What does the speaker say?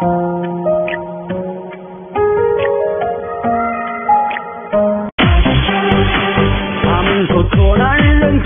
他们说做男人